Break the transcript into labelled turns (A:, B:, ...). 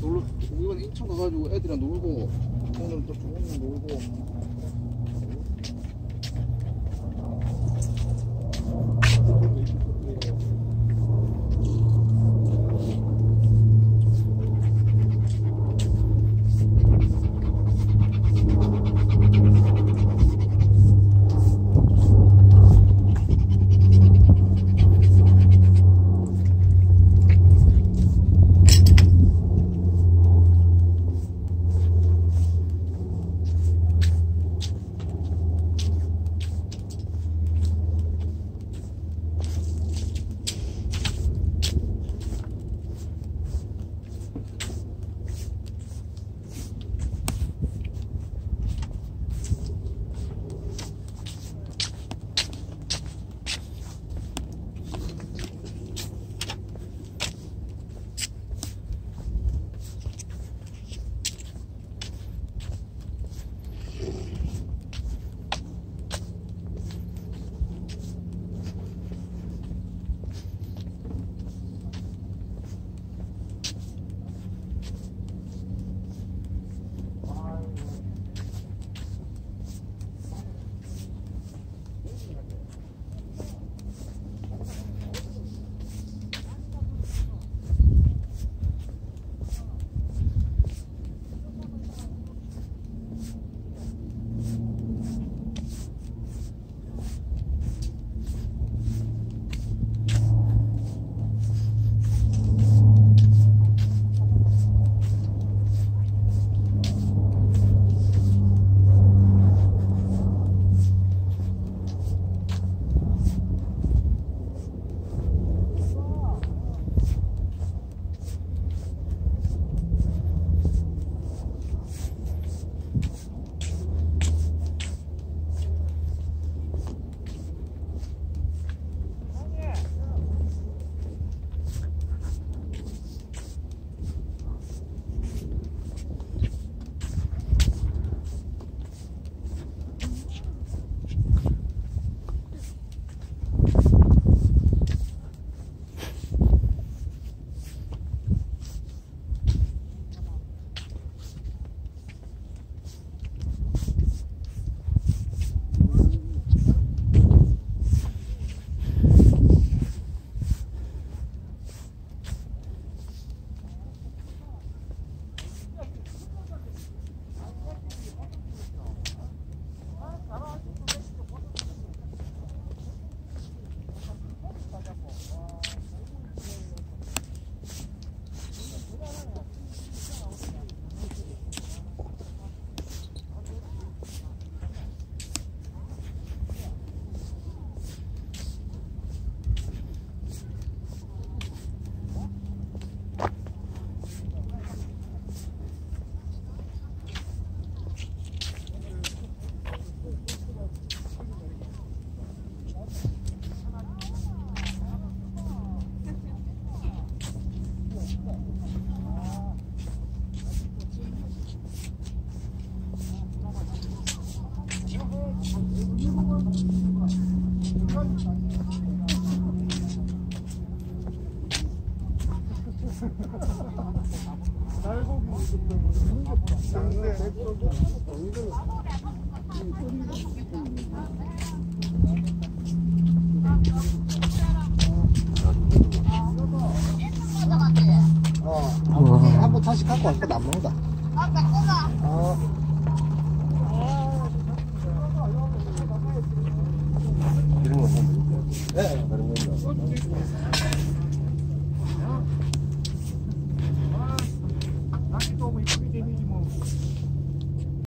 A: 놀러 이건 인천 가가지고 애들이랑 놀고 오늘은 또 조금 놀고. 어, 한번 다시 갖고 안 먹는다.